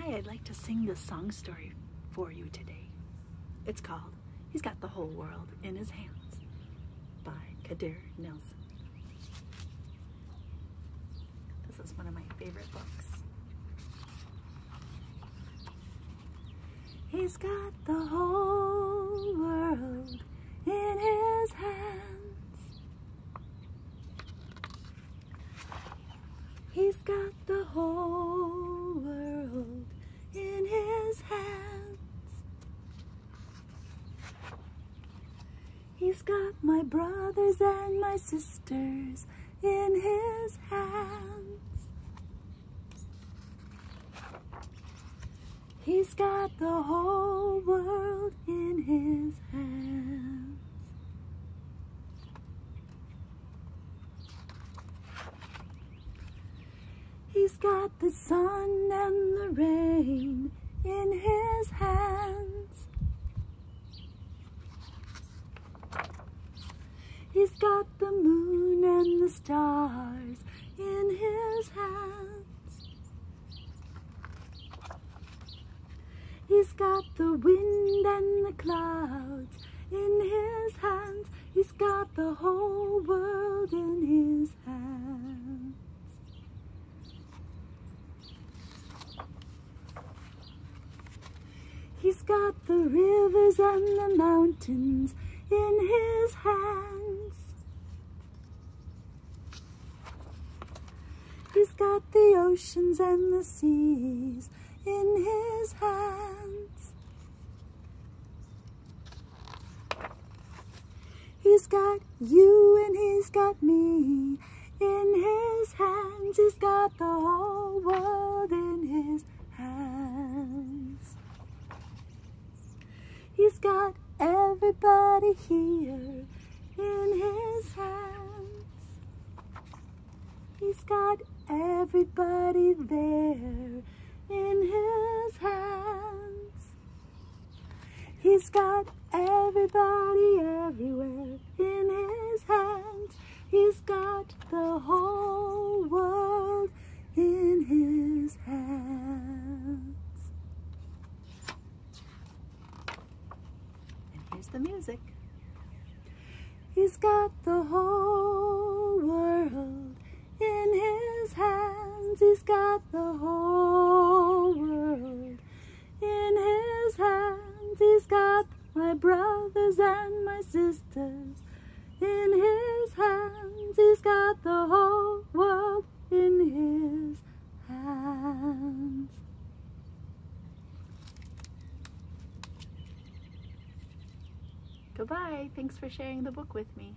Hi, I'd like to sing this song story for you today. It's called He's Got the Whole World in His Hands by Kadir Nelson. This is one of my favorite books. He's got the whole world in his hands. He's got the whole He's got my brothers and my sisters in his hands. He's got the whole world in his hands. He's got the sun and the rain in his hands. He's got the moon and the stars in his hands. He's got the wind and the clouds in his hands. He's got the whole world in his hands. He's got the rivers and the mountains in his hands. He's got the oceans and the seas in his hands. He's got you and he's got me in his hands. He's got the whole world in his hands. He's got everybody here in his hands. He's got everybody there in his hands. He's got everybody everywhere in his hands. He's got the whole world in his hands. And here's the music. He's got the whole got the whole world in his hands. He's got my brothers and my sisters in his hands. He's got the whole world in his hands. Goodbye. Thanks for sharing the book with me.